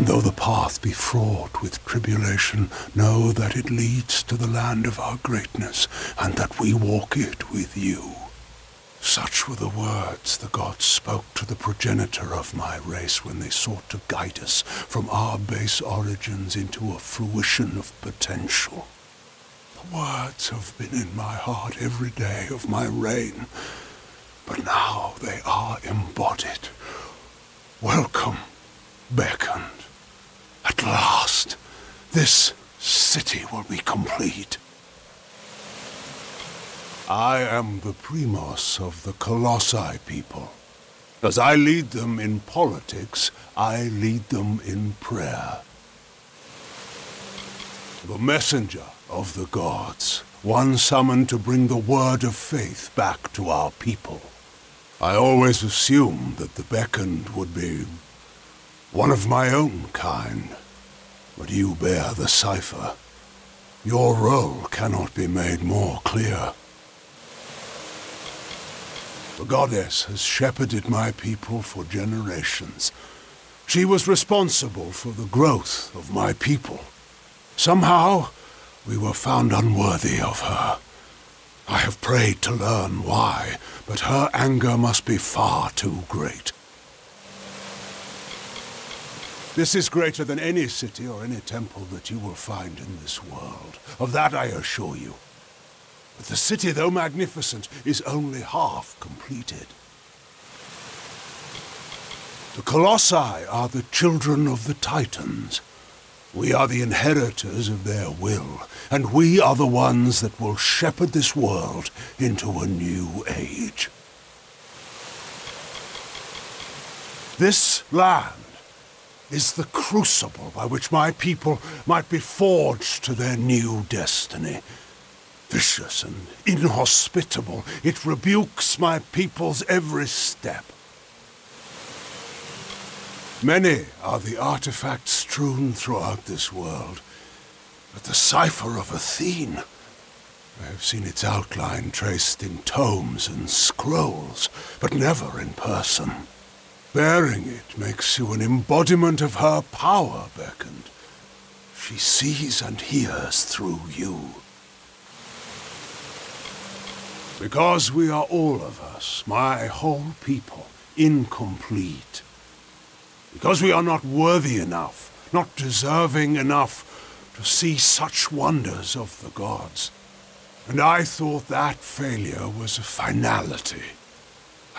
And though the path be fraught with tribulation, know that it leads to the land of our greatness, and that we walk it with you. Such were the words the gods spoke to the progenitor of my race when they sought to guide us from our base origins into a fruition of potential. The words have been in my heart every day of my reign, but now they are embodied. Welcome, beckoned. At last, this city will be complete. I am the primos of the Colossi people. As I lead them in politics, I lead them in prayer. The messenger of the gods, one summoned to bring the word of faith back to our people. I always assumed that the beckoned would be one of my own kind, but you bear the cipher. Your role cannot be made more clear. The goddess has shepherded my people for generations. She was responsible for the growth of my people. Somehow, we were found unworthy of her. I have prayed to learn why, but her anger must be far too great. This is greater than any city or any temple that you will find in this world. Of that I assure you. But the city, though magnificent, is only half completed. The Colossi are the children of the Titans. We are the inheritors of their will, and we are the ones that will shepherd this world into a new age. This land is the crucible by which my people might be forged to their new destiny. Vicious and inhospitable, it rebukes my people's every step. Many are the artifacts strewn throughout this world, but the cipher of Athene, I have seen its outline traced in tomes and scrolls, but never in person. Bearing it makes you an embodiment of her power, Beckoned. She sees and hears through you. Because we are all of us, my whole people, incomplete. Because we are not worthy enough, not deserving enough to see such wonders of the gods. And I thought that failure was a finality.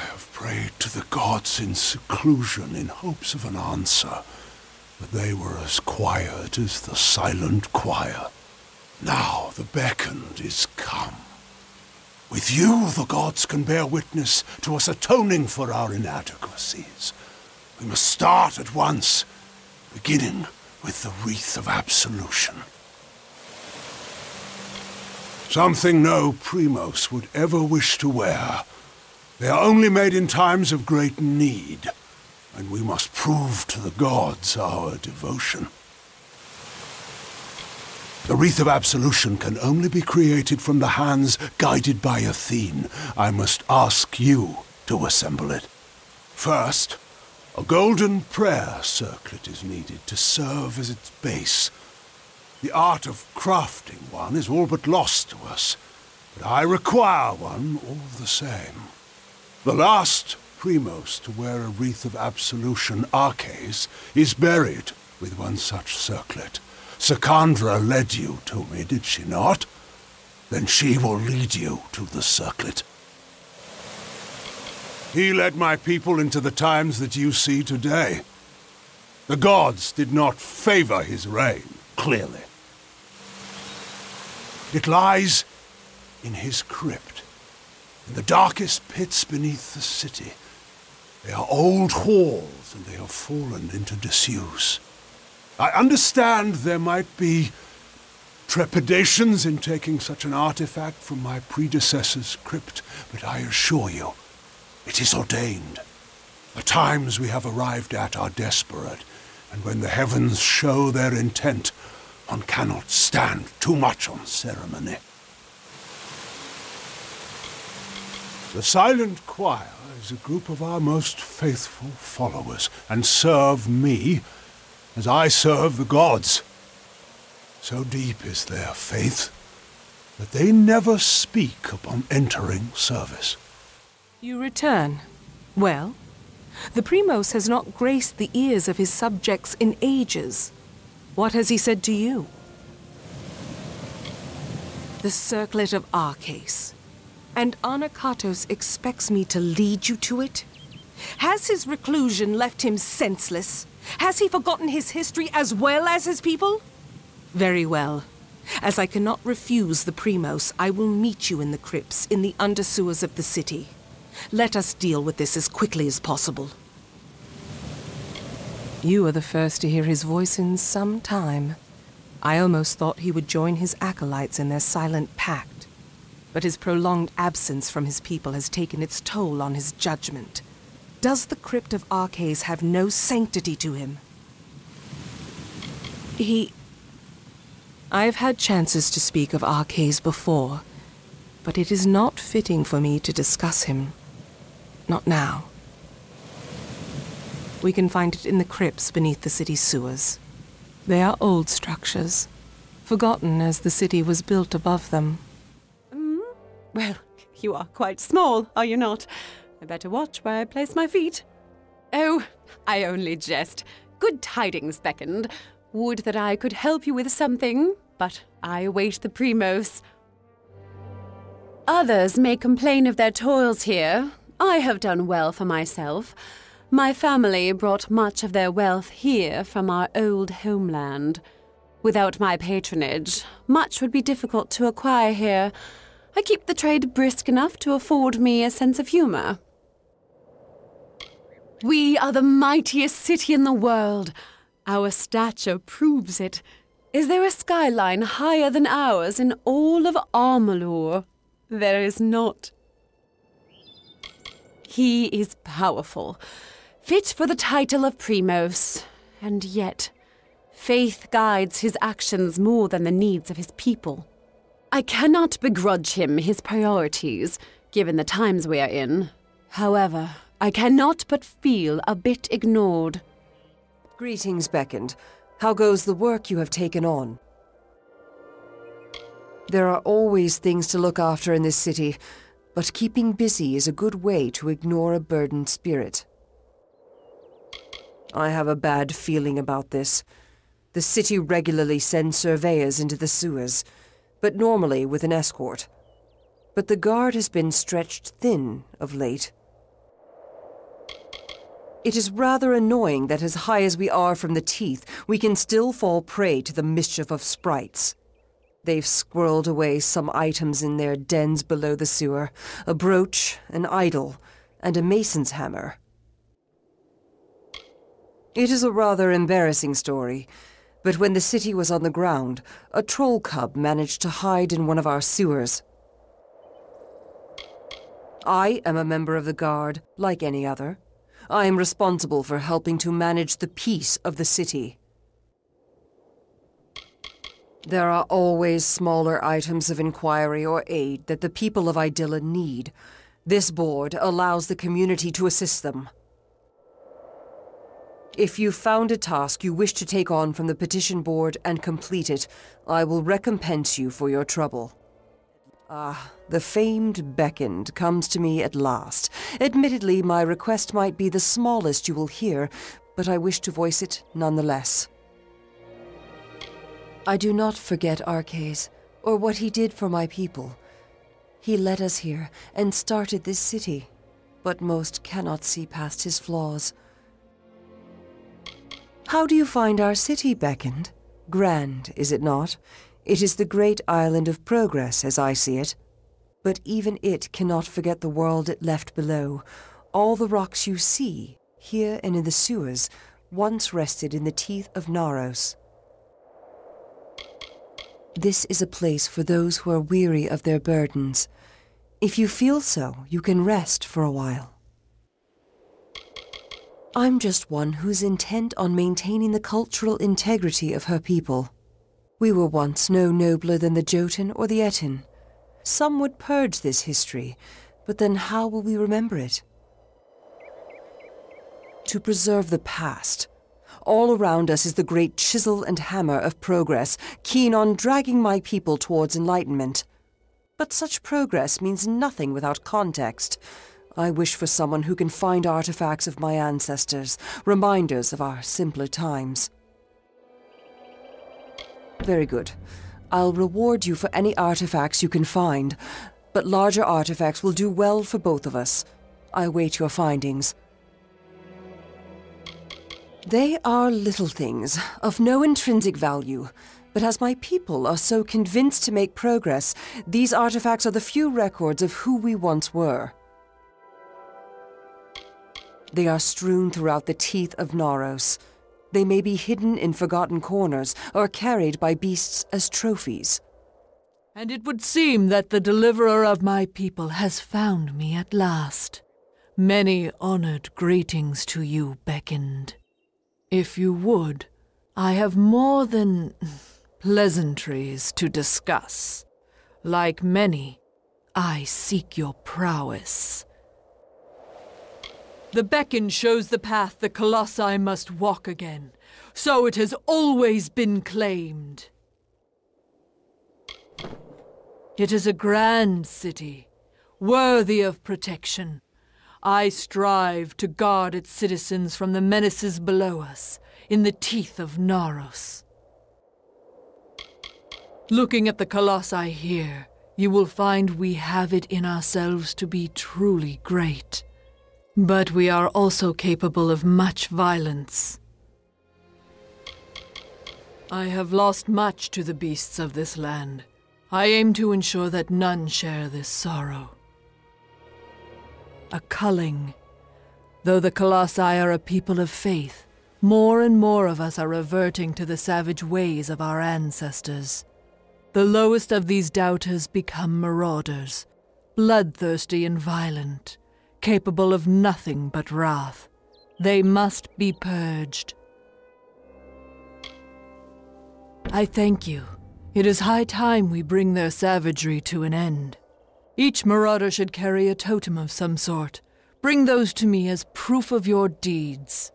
I have prayed to the gods in seclusion in hopes of an answer, but they were as quiet as the silent choir. Now the beckoned is come. With you, the gods can bear witness to us atoning for our inadequacies. We must start at once, beginning with the wreath of absolution. Something no Primos would ever wish to wear. They are only made in times of great need, and we must prove to the gods our devotion. The Wreath of Absolution can only be created from the hands guided by Athene. I must ask you to assemble it. First, a golden prayer circlet is needed to serve as its base. The art of crafting one is all but lost to us, but I require one all the same. The last Primos to wear a Wreath of Absolution, Arcas, is buried with one such circlet. Sakandra led you to me, did she not? Then she will lead you to the circlet. He led my people into the times that you see today. The gods did not favor his reign, clearly. It lies in his crypt, in the darkest pits beneath the city. They are old halls, and they have fallen into disuse. I understand there might be trepidations in taking such an artifact from my predecessor's crypt, but I assure you, it is ordained. The times we have arrived at are desperate, and when the heavens show their intent, one cannot stand too much on ceremony. The Silent Choir is a group of our most faithful followers, and serve me as I serve the gods. So deep is their faith that they never speak upon entering service. You return. Well, the Primos has not graced the ears of his subjects in ages. What has he said to you? The circlet of Arcais. And Anakatos expects me to lead you to it? Has his reclusion left him senseless? Has he forgotten his history as well as his people? Very well. As I cannot refuse the Primos, I will meet you in the crypts, in the undersewers of the city. Let us deal with this as quickly as possible. You are the first to hear his voice in some time. I almost thought he would join his acolytes in their silent pact. But his prolonged absence from his people has taken its toll on his judgment. Does the Crypt of Arcais have no sanctity to him? He... I've had chances to speak of Arcais before, but it is not fitting for me to discuss him. Not now. We can find it in the crypts beneath the city's sewers. They are old structures, forgotten as the city was built above them. Well, you are quite small, are you not? I better watch where I place my feet. Oh, I only jest. Good tidings beckoned. Would that I could help you with something, but I await the primos. Others may complain of their toils here. I have done well for myself. My family brought much of their wealth here from our old homeland. Without my patronage, much would be difficult to acquire here. I keep the trade brisk enough to afford me a sense of humor. We are the mightiest city in the world. Our stature proves it. Is there a skyline higher than ours in all of Amalur? There is not. He is powerful, fit for the title of Primos, and yet faith guides his actions more than the needs of his people. I cannot begrudge him his priorities, given the times we are in. However, I cannot but feel a bit ignored. Greetings, Beckoned. How goes the work you have taken on? There are always things to look after in this city, but keeping busy is a good way to ignore a burdened spirit. I have a bad feeling about this. The city regularly sends surveyors into the sewers, but normally with an escort. But the guard has been stretched thin of late. It is rather annoying that as high as we are from the teeth, we can still fall prey to the mischief of sprites. They've squirreled away some items in their dens below the sewer. A brooch, an idol, and a mason's hammer. It is a rather embarrassing story, but when the city was on the ground, a troll cub managed to hide in one of our sewers. I am a member of the Guard, like any other. I am responsible for helping to manage the peace of the city. There are always smaller items of inquiry or aid that the people of Idylla need. This board allows the community to assist them. If you found a task you wish to take on from the petition board and complete it, I will recompense you for your trouble. Ah, the famed beckoned comes to me at last. Admittedly, my request might be the smallest you will hear, but I wish to voice it nonetheless. I do not forget Arcais, or what he did for my people. He led us here and started this city, but most cannot see past his flaws. How do you find our city beckoned? Grand, is it not? It is the great island of progress, as I see it. But even it cannot forget the world it left below. All the rocks you see, here and in the sewers, once rested in the teeth of Naros. This is a place for those who are weary of their burdens. If you feel so, you can rest for a while. I'm just one who's intent on maintaining the cultural integrity of her people. We were once no nobler than the Jotun or the Etin. Some would purge this history, but then how will we remember it? To preserve the past, All around us is the great chisel and hammer of progress, keen on dragging my people towards enlightenment. But such progress means nothing without context. I wish for someone who can find artifacts of my ancestors, reminders of our simpler times. Very good. I'll reward you for any artifacts you can find, but larger artifacts will do well for both of us. I await your findings. They are little things, of no intrinsic value. But as my people are so convinced to make progress, these artifacts are the few records of who we once were. They are strewn throughout the teeth of Naros. They may be hidden in forgotten corners or carried by beasts as trophies. And it would seem that the deliverer of my people has found me at last. Many honored greetings to you beckoned. If you would, I have more than pleasantries to discuss. Like many, I seek your prowess. The beacon shows the path the Colossi must walk again. So it has always been claimed. It is a grand city, worthy of protection. I strive to guard its citizens from the menaces below us, in the teeth of Naros. Looking at the Colossi here, you will find we have it in ourselves to be truly great. But we are also capable of much violence. I have lost much to the beasts of this land. I aim to ensure that none share this sorrow. A culling. Though the Colossi are a people of faith, more and more of us are reverting to the savage ways of our ancestors. The lowest of these doubters become marauders, bloodthirsty and violent, capable of nothing but wrath. They must be purged. I thank you. It is high time we bring their savagery to an end. Each marauder should carry a totem of some sort. Bring those to me as proof of your deeds.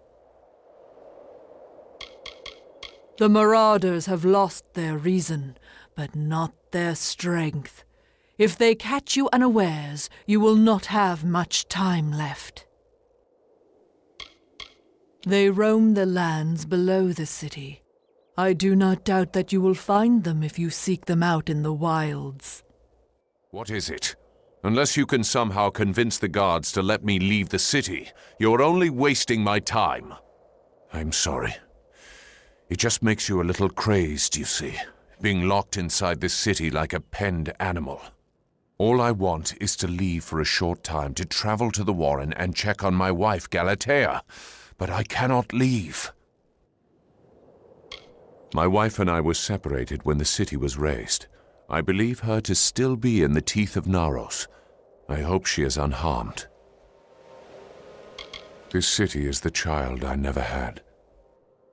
The marauders have lost their reason, but not their strength. If they catch you unawares, you will not have much time left. They roam the lands below the city. I do not doubt that you will find them if you seek them out in the wilds. What is it? Unless you can somehow convince the guards to let me leave the city, you're only wasting my time. I'm sorry. It just makes you a little crazed, you see, being locked inside this city like a penned animal. All I want is to leave for a short time to travel to the Warren and check on my wife, Galatea. But I cannot leave. My wife and I were separated when the city was razed. I believe her to still be in the teeth of Naros. I hope she is unharmed. This city is the child I never had.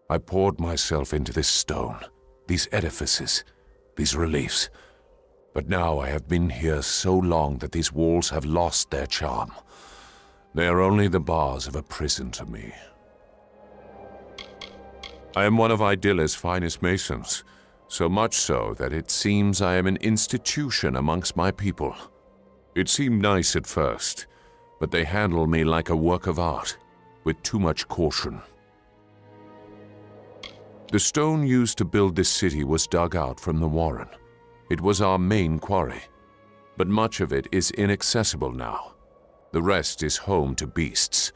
I poured myself into this stone, these edifices, these reliefs. But now I have been here so long that these walls have lost their charm. They are only the bars of a prison to me. I am one of Idylla's finest masons, so much so that it seems I am an institution amongst my people. It seemed nice at first, but they handle me like a work of art, with too much caution. The stone used to build this city was dug out from the Warren. It was our main quarry, but much of it is inaccessible now. The rest is home to beasts.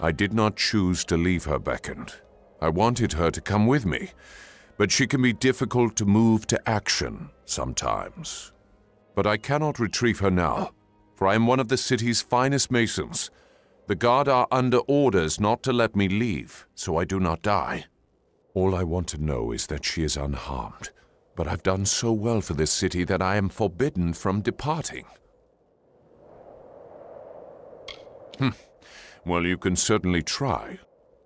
I did not choose to leave her beckoned. I wanted her to come with me, but she can be difficult to move to action sometimes. But I cannot retrieve her now, for I am one of the city's finest masons. The guard are under orders not to let me leave, so I do not die. All I want to know is that she is unharmed but I've done so well for this city that I am forbidden from departing. Hm. Well, you can certainly try,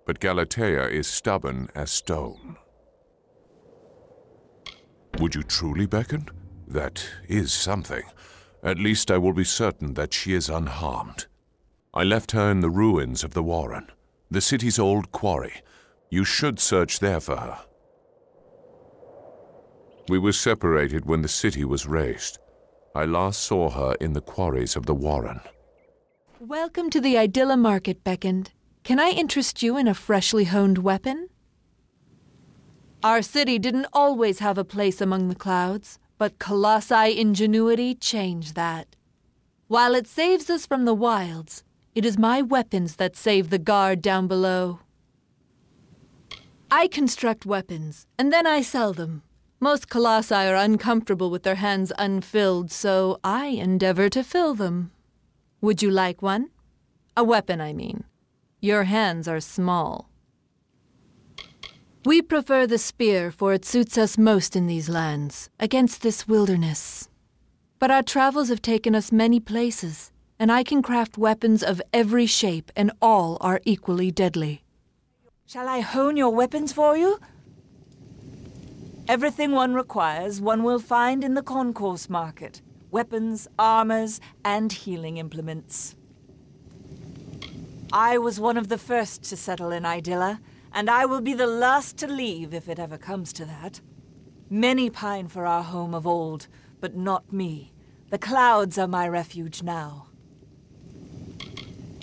but Galatea is stubborn as stone. Would you truly beckon? That is something. At least I will be certain that she is unharmed. I left her in the ruins of the Warren. The city's old quarry. You should search there for her. We were separated when the city was razed. I last saw her in the quarries of the Warren. Welcome to the Idylla Market, Beckoned. Can I interest you in a freshly honed weapon? Our city didn't always have a place among the clouds, but Colossi ingenuity changed that. While it saves us from the wilds, it is my weapons that save the guard down below. I construct weapons, and then I sell them. Most colossi are uncomfortable with their hands unfilled, so I endeavor to fill them. Would you like one? A weapon, I mean. Your hands are small. We prefer the spear, for it suits us most in these lands, against this wilderness. But our travels have taken us many places, and I can craft weapons of every shape, and all are equally deadly. Shall I hone your weapons for you? Everything one requires, one will find in the concourse market weapons, armors, and healing implements. I was one of the first to settle in Idylla, and I will be the last to leave if it ever comes to that. Many pine for our home of old, but not me. The clouds are my refuge now.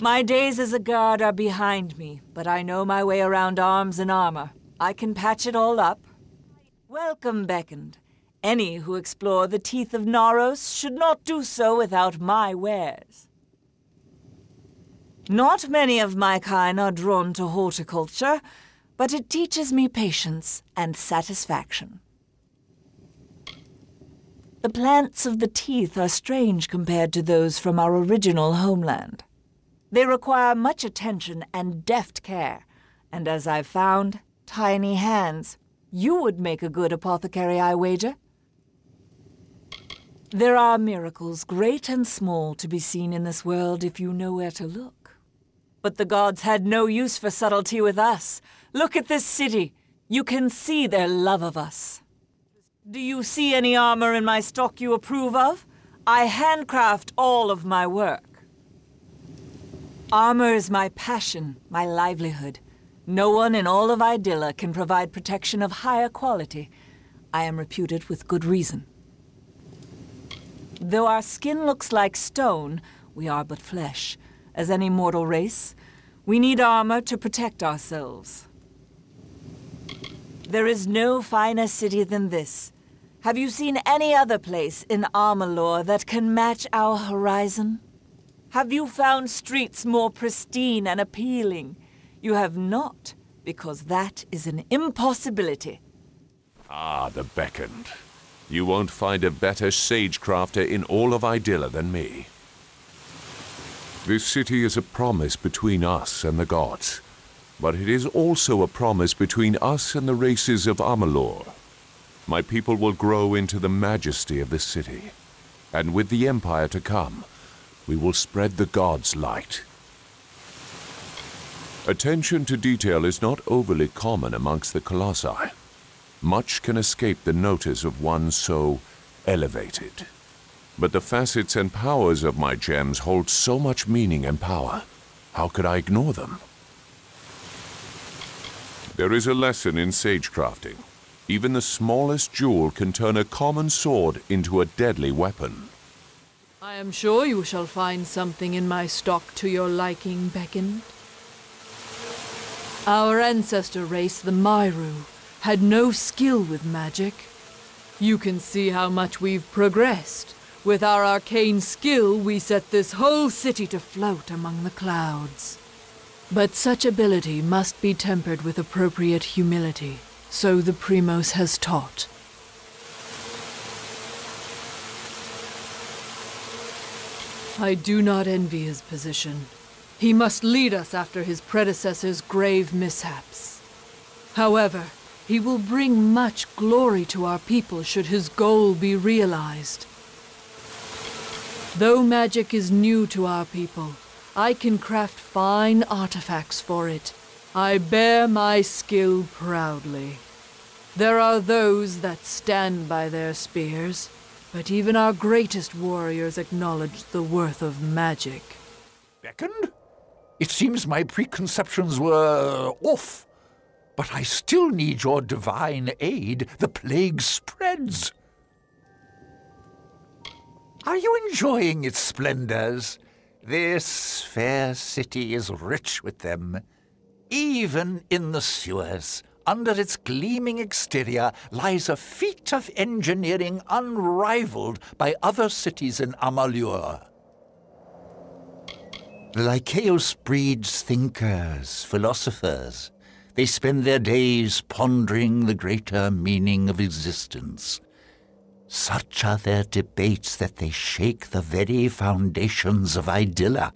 My days as a guard are behind me, but I know my way around arms and armor. I can patch it all up, Welcome, Beckoned. Any who explore the teeth of Naros should not do so without my wares. Not many of my kind are drawn to horticulture, but it teaches me patience and satisfaction. The plants of the teeth are strange compared to those from our original homeland. They require much attention and deft care, and as I've found, tiny hands. You would make a good apothecary, I wager. There are miracles, great and small, to be seen in this world if you know where to look. But the gods had no use for subtlety with us. Look at this city. You can see their love of us. Do you see any armor in my stock you approve of? I handcraft all of my work. Armor is my passion, my livelihood. No one in all of Idylla can provide protection of higher quality. I am reputed with good reason. Though our skin looks like stone, we are but flesh. As any mortal race, we need armor to protect ourselves. There is no finer city than this. Have you seen any other place in Amalur that can match our horizon? Have you found streets more pristine and appealing? You have not, because that is an impossibility. Ah, the beckoned. You won't find a better sagecrafter in all of Idylla than me. This city is a promise between us and the gods, but it is also a promise between us and the races of Amalur. My people will grow into the majesty of this city, and with the Empire to come, we will spread the gods' light. Attention to detail is not overly common amongst the Colossi. Much can escape the notice of one so elevated. But the facets and powers of my gems hold so much meaning and power. How could I ignore them? There is a lesson in sagecrafting. Even the smallest jewel can turn a common sword into a deadly weapon. I am sure you shall find something in my stock to your liking, Beckon. Our ancestor race, the Myru, had no skill with magic. You can see how much we've progressed. With our arcane skill, we set this whole city to float among the clouds. But such ability must be tempered with appropriate humility, so the Primos has taught. I do not envy his position. He must lead us after his predecessor's grave mishaps. However, he will bring much glory to our people should his goal be realized. Though magic is new to our people, I can craft fine artifacts for it. I bear my skill proudly. There are those that stand by their spears, but even our greatest warriors acknowledge the worth of magic. Beckoned? It seems my preconceptions were off. But I still need your divine aid. The plague spreads. Are you enjoying its splendors? This fair city is rich with them. Even in the sewers, under its gleaming exterior, lies a feat of engineering unrivaled by other cities in Amalur. The Lycaeus breeds thinkers, philosophers. They spend their days pondering the greater meaning of existence. Such are their debates that they shake the very foundations of Idylla.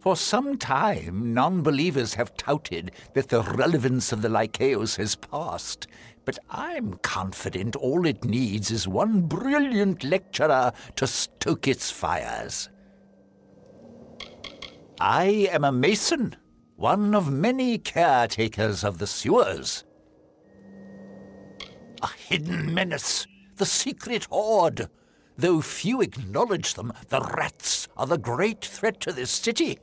For some time, non believers have touted that the relevance of the Lycaeus has passed, but I'm confident all it needs is one brilliant lecturer to stoke its fires. I am a mason, one of many caretakers of the sewers. A hidden menace, the secret horde. Though few acknowledge them, the rats are the great threat to this city.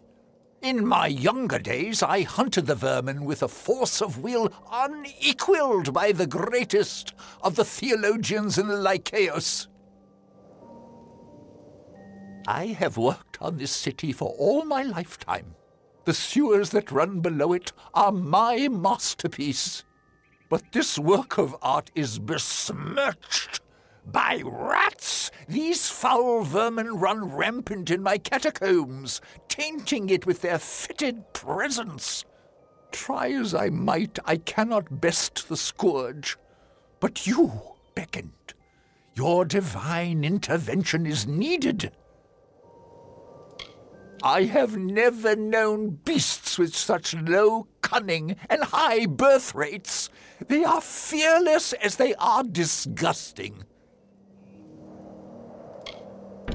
In my younger days, I hunted the vermin with a force of will unequaled by the greatest of the theologians in the Lycaeus. I have worked on this city for all my lifetime. The sewers that run below it are my masterpiece. But this work of art is besmirched by rats. These foul vermin run rampant in my catacombs, tainting it with their fetid presence. Try as I might, I cannot best the scourge. But you beckoned. Your divine intervention is needed. I have never known beasts with such low cunning and high birth rates. They are fearless as they are disgusting.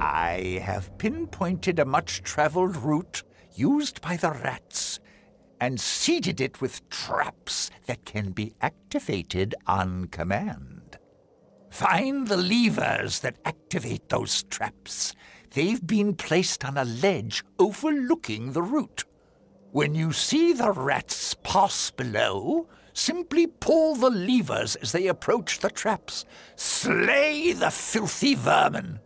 I have pinpointed a much traveled route used by the rats and seeded it with traps that can be activated on command. Find the levers that activate those traps They've been placed on a ledge overlooking the route. When you see the rats pass below, simply pull the levers as they approach the traps. Slay the filthy vermin.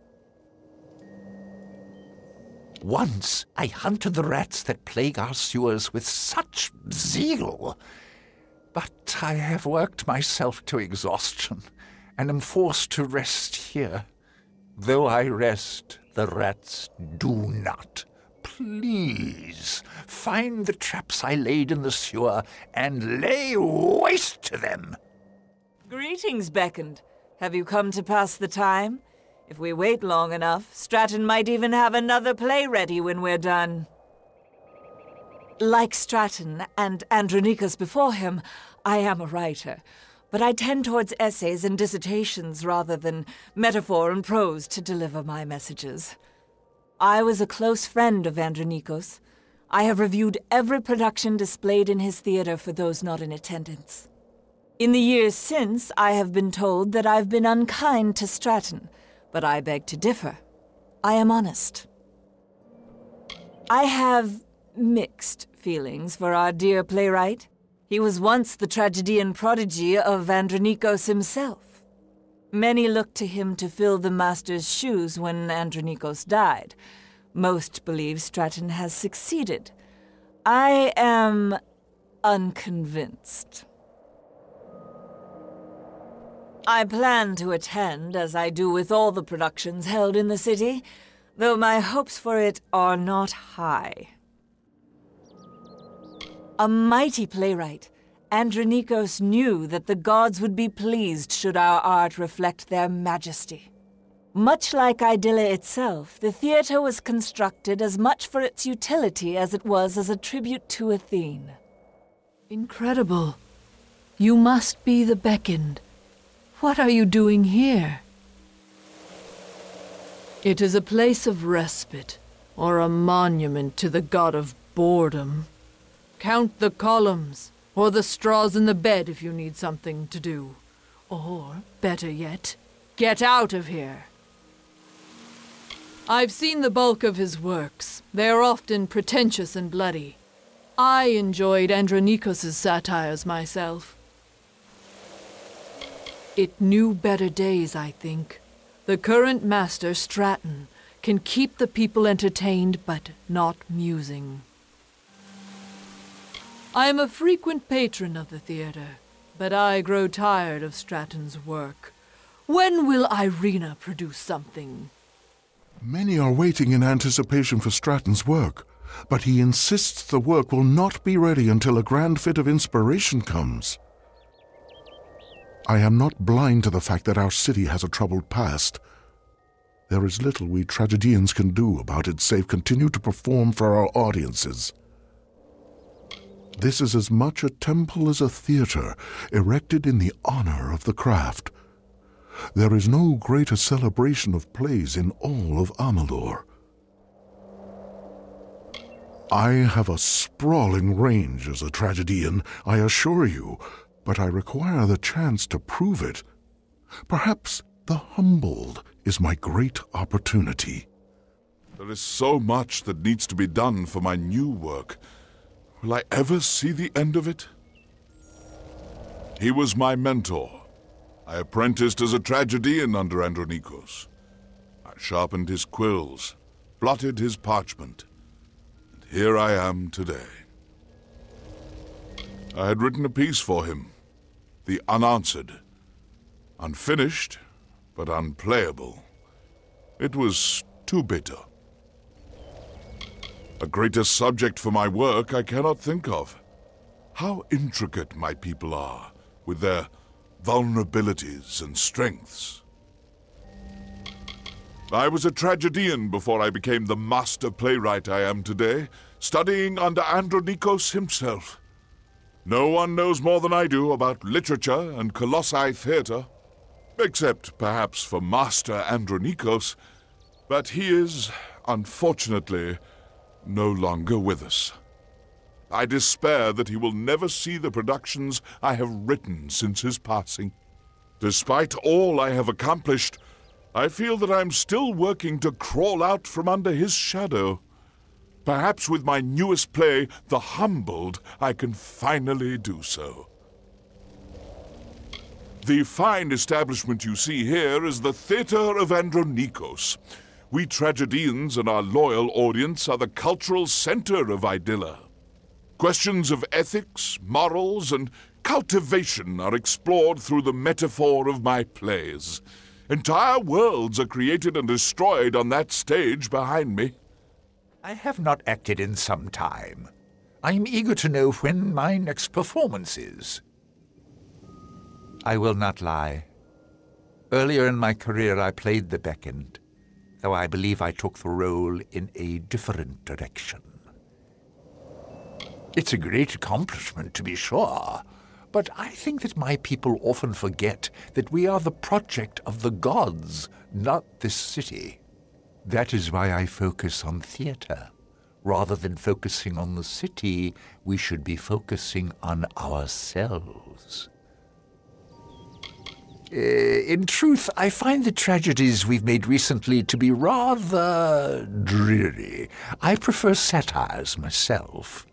Once I hunted the rats that plague our sewers with such zeal. But I have worked myself to exhaustion and am forced to rest here. Though I rest, the rats do not. Please, find the traps I laid in the sewer and lay waste to them. Greetings, Beckoned. Have you come to pass the time? If we wait long enough, Stratton might even have another play ready when we're done. Like Stratton and Andronikos before him, I am a writer, but I tend towards essays and dissertations rather than metaphor and prose to deliver my messages. I was a close friend of Andronikos. I have reviewed every production displayed in his theater for those not in attendance. In the years since, I have been told that I've been unkind to Stratton, but I beg to differ. I am honest. I have mixed feelings for our dear playwright. He was once the tragedian prodigy of Andronikos himself. Many looked to him to fill the master's shoes when Andronikos died. Most believe Stratton has succeeded. I am unconvinced. I plan to attend, as I do with all the productions held in the city, though my hopes for it are not high. A mighty playwright, Andronikos knew that the gods would be pleased should our art reflect their majesty. Much like Idylla itself, the theater was constructed as much for its utility as it was as a tribute to Athene. Incredible. You must be the beckoned. What are you doing here? It is a place of respite, or a monument to the god of boredom. Count the columns, or the straws in the bed if you need something to do. Or, better yet, get out of here. I've seen the bulk of his works. They are often pretentious and bloody. I enjoyed Andronikos' satires myself. It knew better days, I think. The current master, Stratton, can keep the people entertained but not musing. I am a frequent patron of the theater, but I grow tired of Stratton's work. When will Irina produce something? Many are waiting in anticipation for Stratton's work, but he insists the work will not be ready until a grand fit of inspiration comes. I am not blind to the fact that our city has a troubled past. There is little we tragedians can do about it save continue to perform for our audiences. This is as much a temple as a theater, erected in the honor of the craft. There is no greater celebration of plays in all of Amalur. I have a sprawling range as a tragedian, I assure you, but I require the chance to prove it. Perhaps the humbled is my great opportunity. There is so much that needs to be done for my new work. Will I ever see the end of it? He was my mentor. I apprenticed as a tragedian under Andronikos. I sharpened his quills, blotted his parchment, and here I am today. I had written a piece for him, The Unanswered. Unfinished, but unplayable. It was too bitter. A greater subject for my work I cannot think of. How intricate my people are, with their vulnerabilities and strengths. I was a tragedian before I became the master playwright I am today, studying under Andronikos himself. No one knows more than I do about literature and Colossi theatre, except perhaps for Master Andronikos, but he is, unfortunately, no longer with us. I despair that he will never see the productions I have written since his passing. Despite all I have accomplished, I feel that I am still working to crawl out from under his shadow. Perhaps with my newest play, The Humbled, I can finally do so. The fine establishment you see here is the Theatre of Andronikos. We tragedians and our loyal audience are the cultural center of Idylla. Questions of ethics, morals, and cultivation are explored through the metaphor of my plays. Entire worlds are created and destroyed on that stage behind me. I have not acted in some time. I am eager to know when my next performance is. I will not lie. Earlier in my career, I played the Beckoned, though I believe I took the role in a different direction. It's a great accomplishment, to be sure, but I think that my people often forget that we are the project of the gods, not this city. That is why I focus on theatre. Rather than focusing on the city, we should be focusing on ourselves. Uh, in truth, I find the tragedies we've made recently to be rather dreary. I prefer satires myself.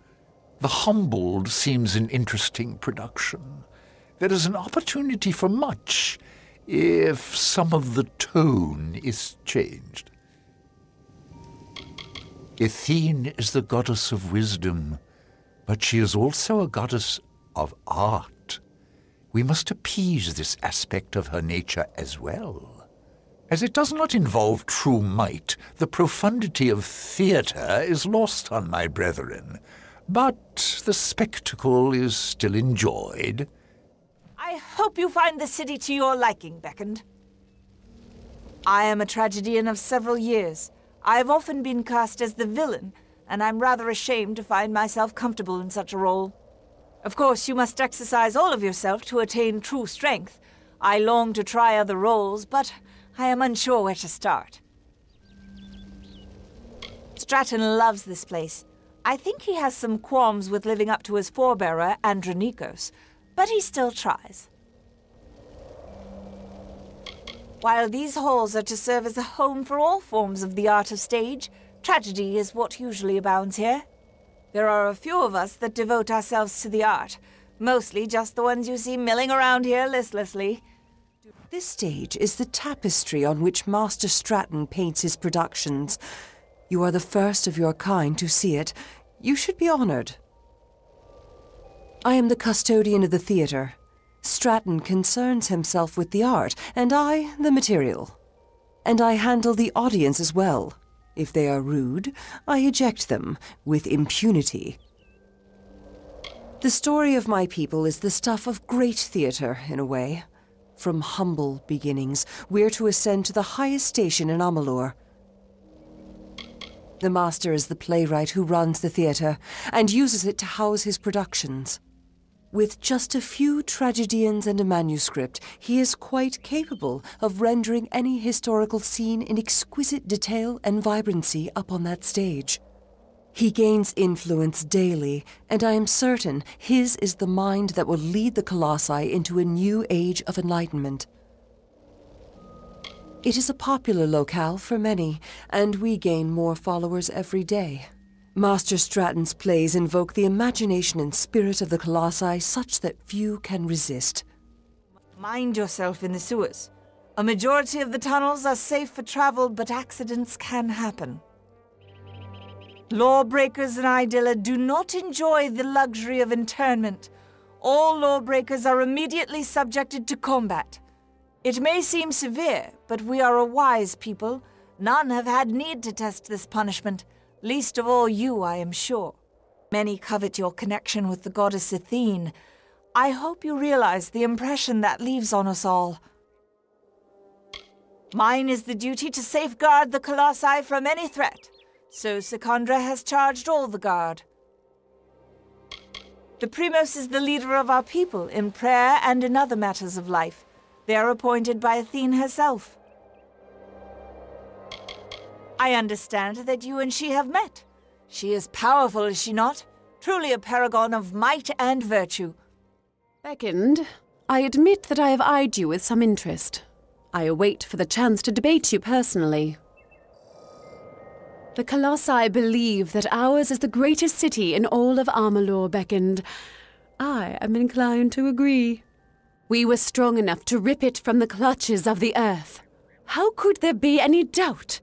The Humbled seems an interesting production. There is an opportunity for much if some of the tone is changed. Athene is the goddess of wisdom, but she is also a goddess of art. We must appease this aspect of her nature as well. As it does not involve true might, the profundity of theatre is lost on my brethren, but the spectacle is still enjoyed. I hope you find the city to your liking, Beckoned. I am a tragedian of several years. I have often been cast as the villain, and I'm rather ashamed to find myself comfortable in such a role. Of course, you must exercise all of yourself to attain true strength. I long to try other roles, but I am unsure where to start. Stratton loves this place. I think he has some qualms with living up to his forebearer, Andronikos, but he still tries. While these halls are to serve as a home for all forms of the art of stage, tragedy is what usually abounds here. There are a few of us that devote ourselves to the art. Mostly just the ones you see milling around here listlessly. This stage is the tapestry on which Master Stratton paints his productions. You are the first of your kind to see it. You should be honored. I am the custodian of the theater. Stratton concerns himself with the art, and I the material. And I handle the audience as well. If they are rude, I eject them with impunity. The story of my people is the stuff of great theater, in a way. From humble beginnings, we're to ascend to the highest station in Amalur. The master is the playwright who runs the theater and uses it to house his productions. With just a few tragedians and a manuscript, he is quite capable of rendering any historical scene in exquisite detail and vibrancy up on that stage. He gains influence daily, and I am certain his is the mind that will lead the Colossi into a new age of enlightenment. It is a popular locale for many, and we gain more followers every day. Master Stratton's plays invoke the imagination and spirit of the Colossi such that few can resist. Mind yourself in the sewers. A majority of the tunnels are safe for travel, but accidents can happen. Lawbreakers in Idylla do not enjoy the luxury of internment. All lawbreakers are immediately subjected to combat. It may seem severe, but we are a wise people. None have had need to test this punishment. Least of all you, I am sure. Many covet your connection with the goddess Athene. I hope you realize the impression that leaves on us all. Mine is the duty to safeguard the Colossi from any threat, so Secondra has charged all the guard. The Primos is the leader of our people in prayer and in other matters of life. They are appointed by Athene herself. I understand that you and she have met. She is powerful, is she not? Truly a paragon of might and virtue. Beckoned, I admit that I have eyed you with some interest. I await for the chance to debate you personally. The Colossi believe that ours is the greatest city in all of Amalur, Beckoned. I am inclined to agree. We were strong enough to rip it from the clutches of the earth. How could there be any doubt?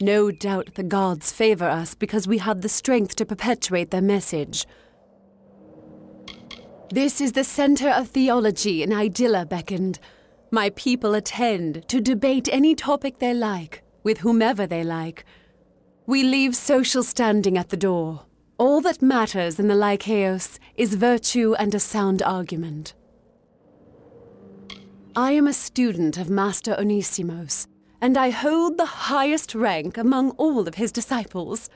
No doubt the gods favor us because we had the strength to perpetuate their message. This is the center of theology in Idylla, Beckoned. My people attend to debate any topic they like, with whomever they like. We leave social standing at the door. All that matters in the Lycaeus is virtue and a sound argument. I am a student of Master Onisimos, and I hold the highest rank among all of his disciples.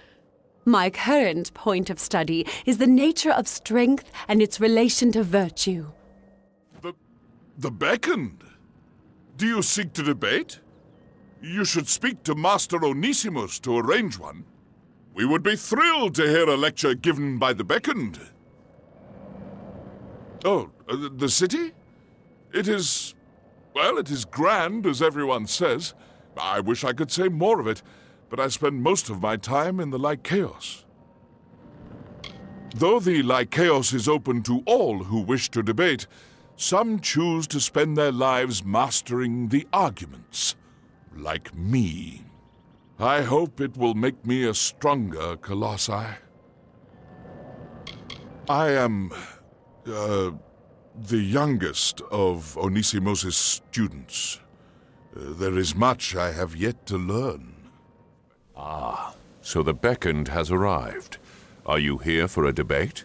My current point of study is the nature of strength and its relation to virtue. The, the beckoned? Do you seek to debate? You should speak to Master Onisimos to arrange one. We would be thrilled to hear a lecture given by the beckoned. Oh, uh, the city? It is... well, it is grand, as everyone says. I wish I could say more of it, but I spend most of my time in the Lycaeus. Though the Lycaeus is open to all who wish to debate, some choose to spend their lives mastering the arguments, like me. I hope it will make me a stronger Colossi. I am, uh, the youngest of Onisimos' students. There is much I have yet to learn. Ah, so the beckoned has arrived. Are you here for a debate?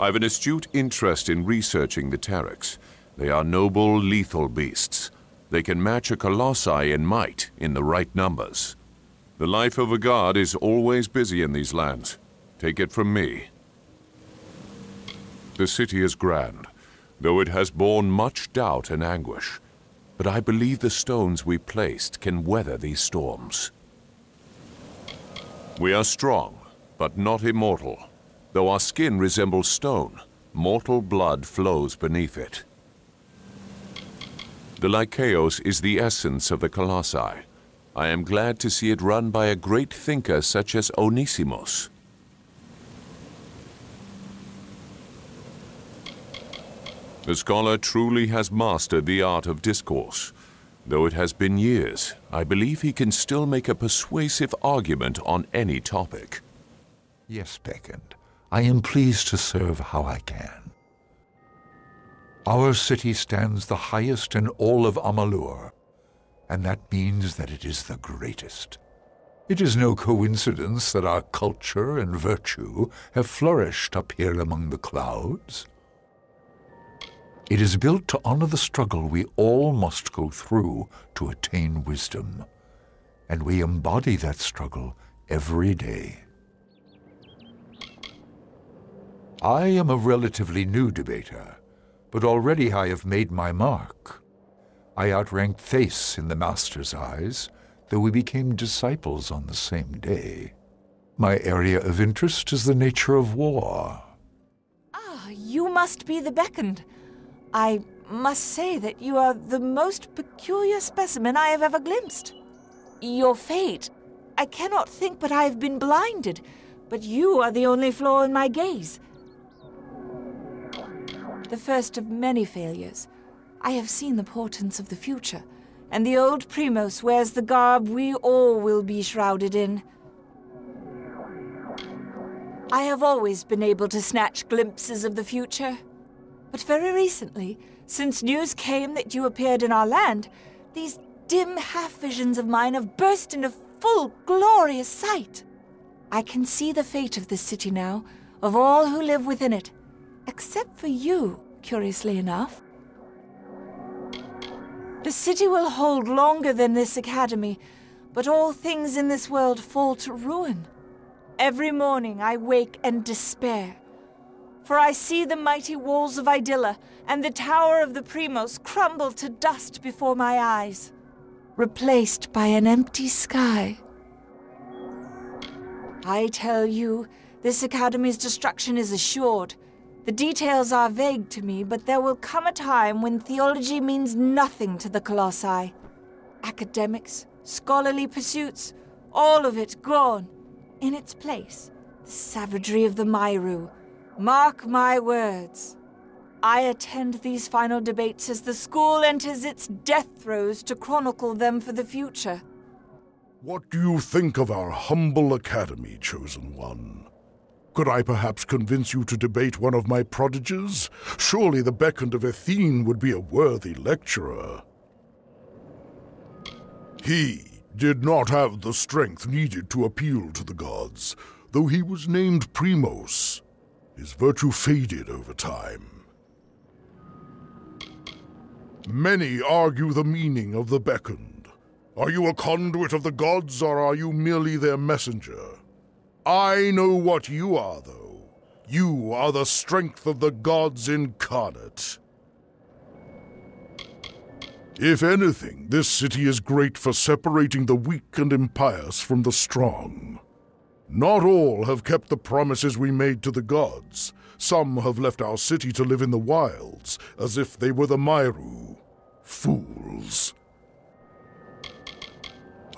I've an astute interest in researching the Pteryx. They are noble, lethal beasts. They can match a colossi in might in the right numbers. The life of a god is always busy in these lands. Take it from me. The city is grand, though it has borne much doubt and anguish. But I believe the stones we placed can weather these storms. We are strong, but not immortal. Though our skin resembles stone, mortal blood flows beneath it. The Lycaeus is the essence of the Colossi. I am glad to see it run by a great thinker such as Onisimos. The scholar truly has mastered the art of discourse. Though it has been years, I believe he can still make a persuasive argument on any topic. Yes, Beckoned. I am pleased to serve how I can. Our city stands the highest in all of Amalur, and that means that it is the greatest. It is no coincidence that our culture and virtue have flourished up here among the clouds. It is built to honor the struggle we all must go through to attain wisdom, and we embody that struggle every day. I am a relatively new debater, but already I have made my mark. I outranked Thace in the Master's eyes, though we became disciples on the same day. My area of interest is the nature of war. Ah, you must be the beckoned. I must say that you are the most peculiar specimen I have ever glimpsed. Your fate, I cannot think but I have been blinded, but you are the only flaw in my gaze. The first of many failures. I have seen the portents of the future, and the old Primos wears the garb we all will be shrouded in. I have always been able to snatch glimpses of the future. But very recently, since news came that you appeared in our land, these dim half visions of mine have burst into full, glorious sight. I can see the fate of this city now, of all who live within it, except for you, curiously enough. The city will hold longer than this academy, but all things in this world fall to ruin. Every morning I wake and despair for I see the mighty walls of Idylla and the tower of the Primos crumble to dust before my eyes, replaced by an empty sky. I tell you, this academy's destruction is assured. The details are vague to me, but there will come a time when theology means nothing to the Colossi. Academics, scholarly pursuits, all of it gone. In its place, the savagery of the Mairu, Mark my words. I attend these final debates as the school enters its death throes to chronicle them for the future. What do you think of our humble academy, Chosen One? Could I perhaps convince you to debate one of my prodigies? Surely the Beckoned of Athene would be a worthy lecturer. He did not have the strength needed to appeal to the gods, though he was named Primos. His virtue faded over time. Many argue the meaning of the beckoned. Are you a conduit of the gods, or are you merely their messenger? I know what you are, though. You are the strength of the gods incarnate. If anything, this city is great for separating the weak and impious from the strong. Not all have kept the promises we made to the gods. Some have left our city to live in the wilds, as if they were the Mairu. Fools.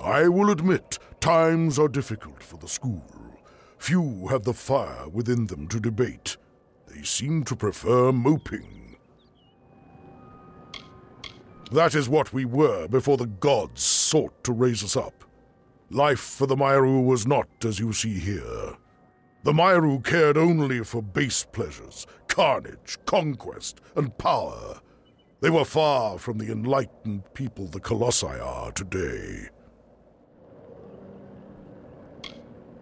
I will admit, times are difficult for the school. Few have the fire within them to debate. They seem to prefer moping. That is what we were before the gods sought to raise us up. Life for the Mairu was not as you see here. The Mairu cared only for base pleasures, carnage, conquest, and power. They were far from the enlightened people the Colossi are today.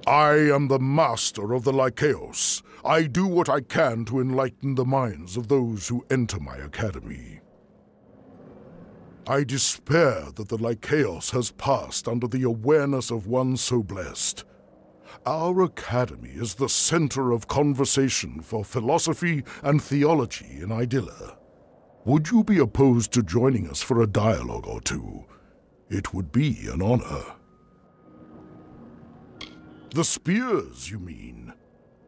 I am the master of the Lycaeus. I do what I can to enlighten the minds of those who enter my academy. I despair that the Lycaeus has passed under the awareness of one so blessed. Our academy is the center of conversation for philosophy and theology in Idylla. Would you be opposed to joining us for a dialogue or two? It would be an honor. The spears, you mean?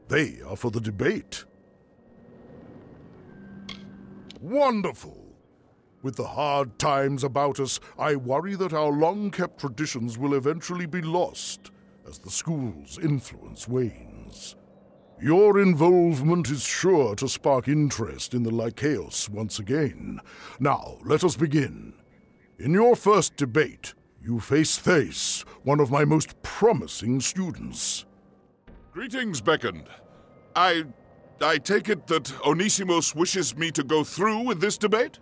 They are for the debate. Wonderful! With the hard times about us, I worry that our long kept traditions will eventually be lost as the school's influence wanes. Your involvement is sure to spark interest in the Lycaeus once again. Now, let us begin. In your first debate, you face Thace, one of my most promising students. Greetings, Beckoned. I. I take it that Onisimos wishes me to go through with this debate?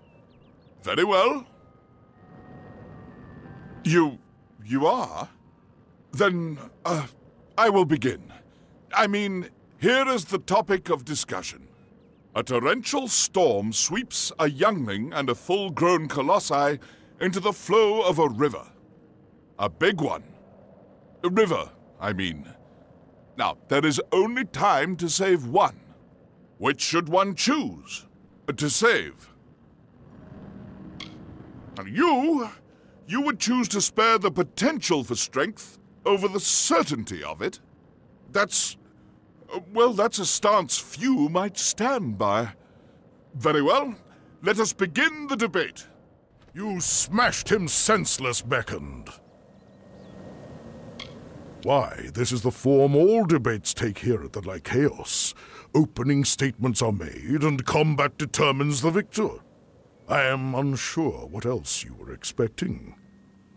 Very well. You. you are? Then, uh, I will begin. I mean, here is the topic of discussion. A torrential storm sweeps a youngling and a full grown colossi into the flow of a river. A big one. A river, I mean. Now, there is only time to save one. Which should one choose to save? And you, you would choose to spare the potential for strength over the certainty of it? That's, well, that's a stance few might stand by. Very well, let us begin the debate. You smashed him senseless, Beckoned. Why, this is the form all debates take here at the Lycaeus. Opening statements are made, and combat determines the victor. I am unsure what else you were expecting.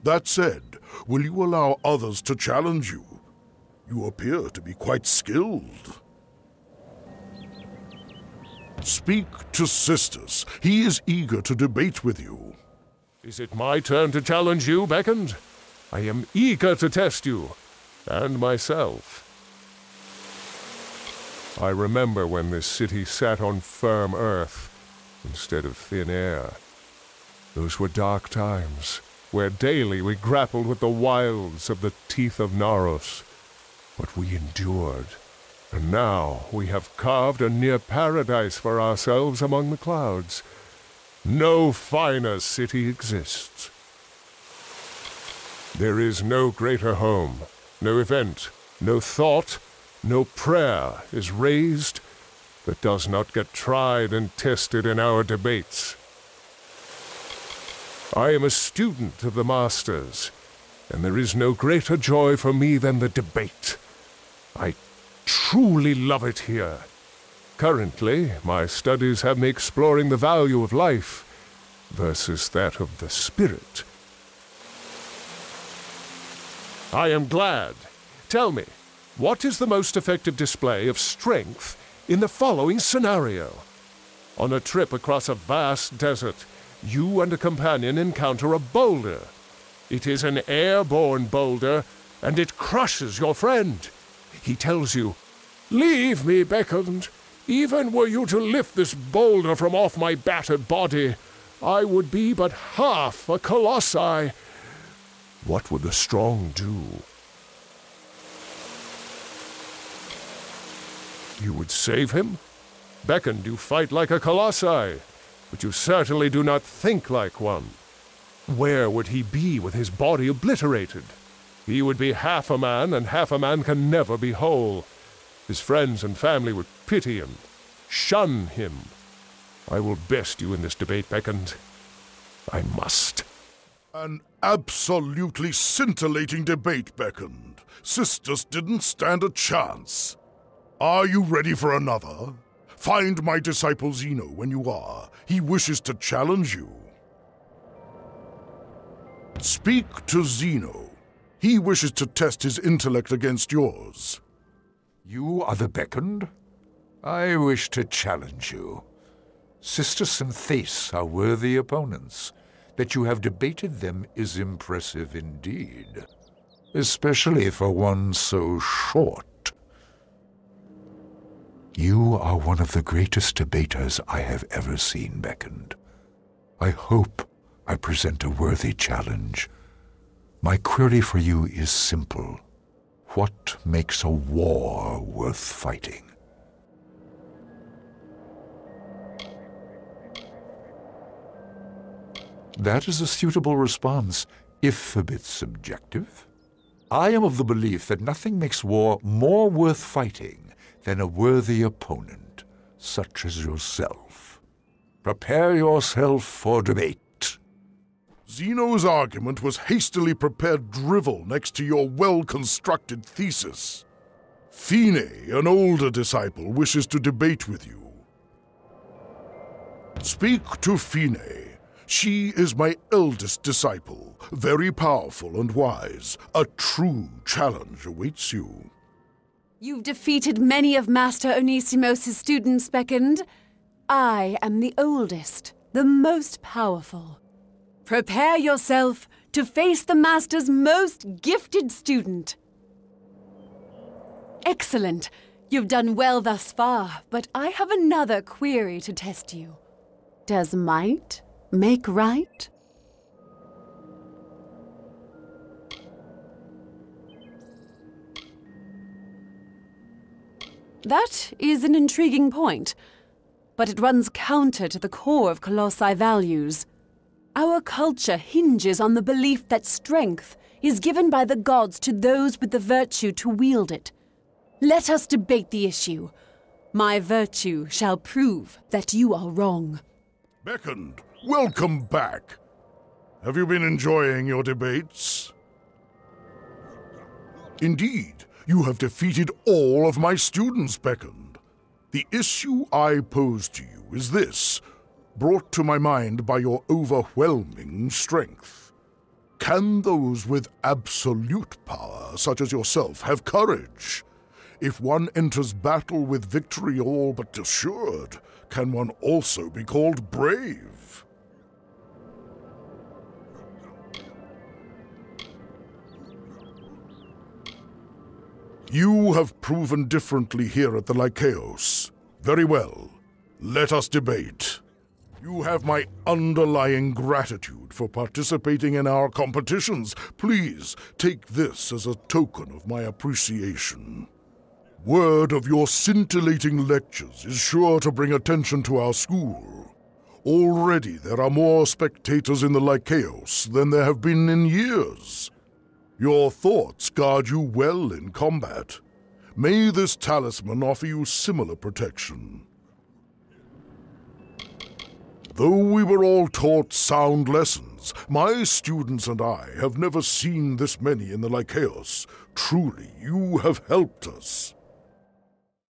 That said, will you allow others to challenge you? You appear to be quite skilled. Speak to Sisters. He is eager to debate with you. Is it my turn to challenge you, Beckoned? I am eager to test you, and myself. I remember when this city sat on firm earth instead of thin air. Those were dark times, where daily we grappled with the wilds of the teeth of Naros. But we endured, and now we have carved a near paradise for ourselves among the clouds. No finer city exists. There is no greater home, no event, no thought, no prayer is raised that does not get tried and tested in our debates. I am a student of the Masters, and there is no greater joy for me than the debate. I truly love it here. Currently, my studies have me exploring the value of life versus that of the spirit. I am glad. Tell me, what is the most effective display of strength in the following scenario? On a trip across a vast desert, you and a companion encounter a boulder. It is an airborne boulder, and it crushes your friend. He tells you, Leave me, Beckoned. Even were you to lift this boulder from off my battered body, I would be but half a colossi. What would the strong do? You would save him? Beckoned you fight like a colossi, but you certainly do not think like one. Where would he be with his body obliterated? He would be half a man, and half a man can never be whole. His friends and family would pity him, shun him. I will best you in this debate, Beckoned. I must. An absolutely scintillating debate, Beckoned. Sisters didn't stand a chance. Are you ready for another? Find my disciple Zeno when you are. He wishes to challenge you. Speak to Zeno. He wishes to test his intellect against yours. You are the beckoned? I wish to challenge you. Sisters and Thace are worthy opponents. That you have debated them is impressive indeed. Especially for one so short. You are one of the greatest debaters I have ever seen, Beckoned. I hope I present a worthy challenge. My query for you is simple. What makes a war worth fighting? That is a suitable response, if a bit subjective. I am of the belief that nothing makes war more worth fighting than a worthy opponent, such as yourself. Prepare yourself for debate. Zeno's argument was hastily prepared drivel next to your well-constructed thesis. Fine, an older disciple, wishes to debate with you. Speak to Fine. She is my eldest disciple, very powerful and wise. A true challenge awaits you. You've defeated many of Master Onisimos' students, Beckoned. I am the oldest, the most powerful. Prepare yourself to face the Master's most gifted student. Excellent. You've done well thus far, but I have another query to test you. Does might make right? That is an intriguing point, but it runs counter to the core of Colossi values. Our culture hinges on the belief that strength is given by the gods to those with the virtue to wield it. Let us debate the issue. My virtue shall prove that you are wrong. Beckoned, welcome back. Have you been enjoying your debates? Indeed, you have defeated all of my students, Beckoned. The issue I pose to you is this, brought to my mind by your overwhelming strength. Can those with absolute power, such as yourself, have courage? If one enters battle with victory all but assured, can one also be called brave? You have proven differently here at the Lycaeus. Very well. Let us debate. You have my underlying gratitude for participating in our competitions. Please take this as a token of my appreciation. Word of your scintillating lectures is sure to bring attention to our school. Already there are more spectators in the Lycaeus than there have been in years. Your thoughts guard you well in combat. May this talisman offer you similar protection. Though we were all taught sound lessons, my students and I have never seen this many in the Lycaeus. Truly, you have helped us.